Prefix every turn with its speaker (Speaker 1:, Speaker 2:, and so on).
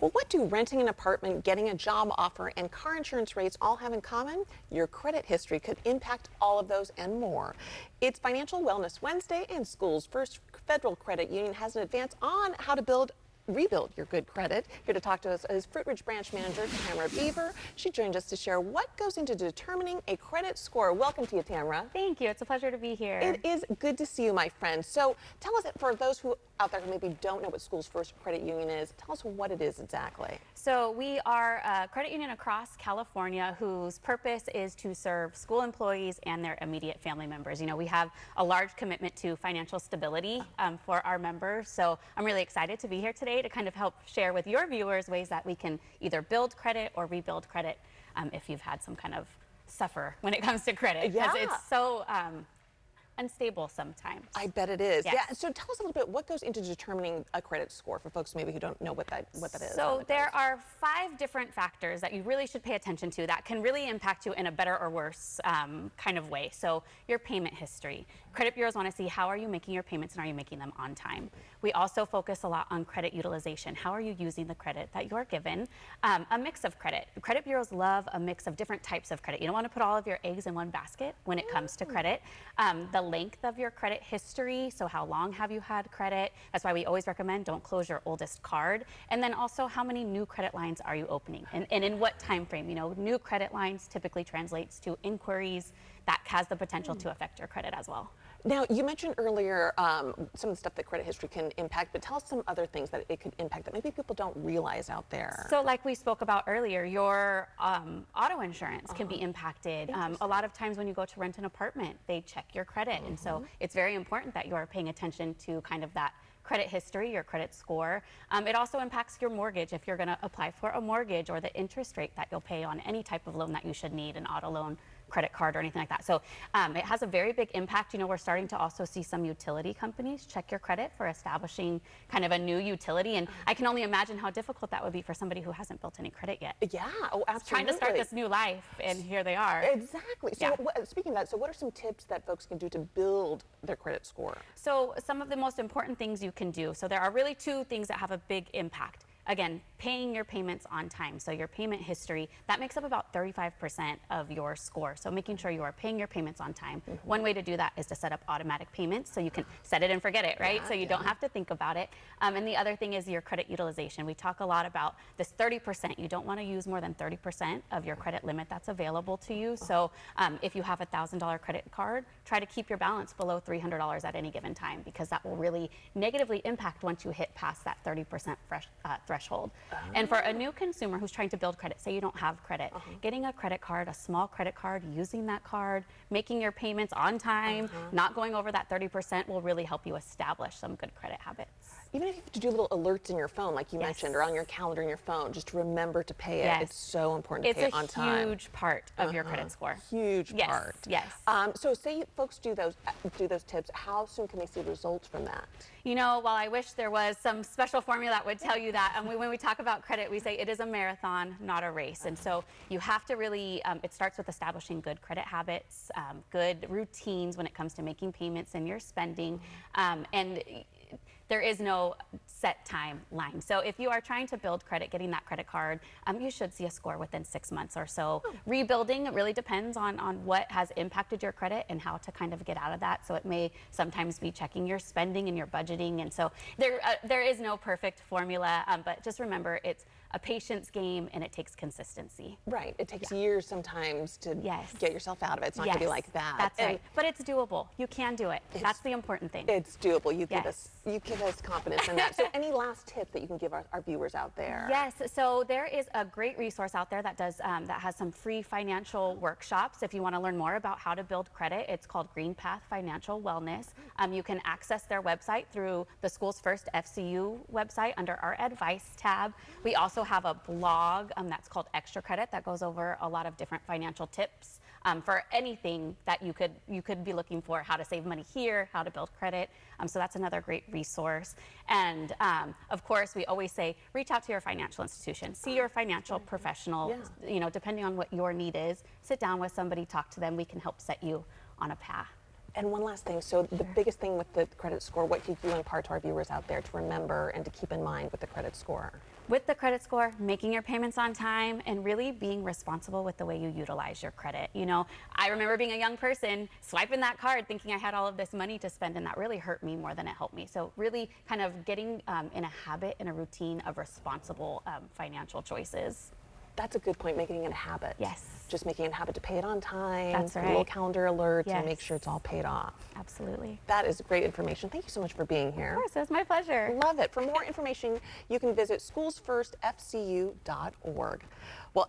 Speaker 1: Well, what do renting an apartment, getting a job offer, and car insurance rates all have in common? Your credit history could impact all of those and more. It's Financial Wellness Wednesday, and SchoolsFirst Federal Credit Union has an advance on how to build rebuild your good credit. Here to talk to us is Fruitridge branch manager Tamera Beaver. She joined us to share what goes into determining a credit score. Welcome to you, Tamera.
Speaker 2: Thank you. It's a pleasure to be here.
Speaker 1: It is good to see you, my friend. So tell us, for those who out there who maybe don't know what SchoolsFirst Credit Union is, tell us what it is exactly.
Speaker 2: So we are a credit union across California whose purpose is to serve school employees and their immediate family members. You know, we have a large commitment to financial stability um, for our members. So I'm really excited to be here today to kind of help share with your viewers ways that we can either build credit or rebuild credit um, if you've had some kind of suffer when it comes to credit.
Speaker 1: Yeah.
Speaker 2: It's so um, unstable sometimes.
Speaker 1: I bet it is.
Speaker 2: Yes.
Speaker 1: Yeah. So tell us a little bit what goes into determining a credit score for folks maybe who don't know what that what that is.
Speaker 2: So there are five different factors that you really should pay attention to that can really impact you in a better or worse um, kind of way. So your payment history. Credit bureaus want to see how are you making your payments and are you making them on time. We also focus a lot on credit utilization. How are you using the credit that you're given? Um, a mix of credit. Credit bureaus love a mix of different types of credit. You don't want to put all of your eggs in one basket when it comes to credit. Um, the length of your credit history, so how long have you had credit? That's why we always recommend don't close your oldest card. And then also how many new credit lines are you opening and, and in what time frame? You know, new credit lines typically translates to inquiries that has the potential to affect your credit as well.
Speaker 1: Now, you mentioned earlier um, some of the stuff that credit history can impact, but tell us some other things that it could impact that maybe people don't realize out there.
Speaker 2: So, like we spoke about earlier, your um, auto insurance can be
Speaker 1: Uh-huh.
Speaker 2: impacted. Um, a lot of times when you go to rent an apartment, they check your credit. And
Speaker 1: Uh-huh.
Speaker 2: so, it's very important that you are paying attention to kind of that credit history, your credit score. Um, it also impacts your mortgage if you're going to apply for a mortgage or the interest rate that you'll pay on any type of loan that you should need, an auto loan, credit card, or anything like that. So um, it has a very big impact. You know, we're starting to also see some utility companies check your credit for establishing kind of a new utility. And I can only imagine how difficult that would be for somebody who hasn't built any credit yet.
Speaker 1: yeah, oh, absolutely.
Speaker 2: Trying to start this new life, and here they are.
Speaker 1: Exactly. So,
Speaker 2: Yeah.
Speaker 1: what, speaking of that, so what are some tips that folks can do to build their credit score?
Speaker 2: So, some of the most important things you can do. So, there are really two things that have a big impact. Again, paying your payments on time. So, your payment history, that makes up about 35% of your score. So, making sure you are paying your payments on time.
Speaker 1: Mm-hmm.
Speaker 2: One way to do that is to set up automatic payments so you can set it and forget it, right?
Speaker 1: Yeah,
Speaker 2: so, you
Speaker 1: yeah.
Speaker 2: don't have to think about it. Um, and the other thing is your credit utilization. We talk a lot about this 30%. You don't want to use more than 30% of your credit limit that's available to you. So, um, if you have a $1,000 credit card, try to keep your balance below $300 at any given time because that will really negatively impact once you hit past that 30% fresh, uh, threshold. And for a new consumer who's trying to build credit, say you don't have credit, uh-huh. getting a credit card, a small credit card, using that card, making your payments on time, uh-huh. not going over that 30% will really help you establish some good credit habits.
Speaker 1: Even if you have to do little alerts in your phone, like you
Speaker 2: Yes.
Speaker 1: mentioned, or on your calendar in your phone, just remember to pay it.
Speaker 2: Yes.
Speaker 1: It's so important to
Speaker 2: It's
Speaker 1: pay it on time.
Speaker 2: It's a huge part of your credit score.
Speaker 1: Huge
Speaker 2: Yes,
Speaker 1: part.
Speaker 2: yes.
Speaker 1: Um, so, say folks do those uh, do those tips. How soon can they see results from that?
Speaker 2: You know, while I wish there was some special formula that would tell you that, and we, when we talk about credit, we say it is a marathon, not a race. And so you have to really, um, it starts with establishing good credit habits, um, good routines when it comes to making payments and your spending. Um, and there is no set timeline. So if you are trying to build credit, getting that credit card, um, you should see a score within six months or so. Rebuilding really depends on on what has impacted your credit and how to kind of get out of that. So it may sometimes be checking your spending and your budgeting, and so there uh, there is no perfect formula. Um, but just remember, it's a patience game and it takes consistency.
Speaker 1: Right. It takes years sometimes to
Speaker 2: Yes.
Speaker 1: get yourself out of it. It's not going to be like that.
Speaker 2: That's
Speaker 1: And
Speaker 2: right. But it's doable. You can do it. That's the important thing.
Speaker 1: It's doable. You give us you give us confidence in that. So, any last tip that you can give our, our viewers out there?
Speaker 2: Yes, so there is a great resource out there that does um, that has some free financial workshops. If you want to learn more about how to build credit, it's called GreenPath Financial Wellness. Um, you can access their website through the SchoolsFirst FCU website under our advice tab. We also have a blog um, that's called Extra Credit that goes over a lot of different financial tips um, for anything that you could you could be looking for, how to save money here, how to build credit. Um, so that's another great resource. And um, of course, we always say reach out to your financial institution, see your financial professional.
Speaker 1: Yeah.
Speaker 2: You know, depending on what your need is, sit down with somebody, talk to them. We can help set you on a path.
Speaker 1: And one last thing. So, the biggest thing with the credit score, what could you impart to our viewers out there to remember and to keep in mind with the credit score?
Speaker 2: With the credit score, making your payments on time, and really being responsible with the way you utilize your credit. You know, I remember being a young person swiping that card thinking I had all of this money to spend, and that really hurt me more than it helped me. So, really kind of getting um, in a habit and a routine of responsible um, financial choices.
Speaker 1: That's a good point, making it a habit.
Speaker 2: Yes.
Speaker 1: Just making it a habit to pay it on time.
Speaker 2: That's
Speaker 1: A little
Speaker 2: right.
Speaker 1: calendar alert and make sure it's all paid off.
Speaker 2: Absolutely.
Speaker 1: That is great information. Thank you so much for being here.
Speaker 2: Of course, it was my pleasure.
Speaker 1: Love it. For more information, you can visit schoolsfirstfcu.org. Well,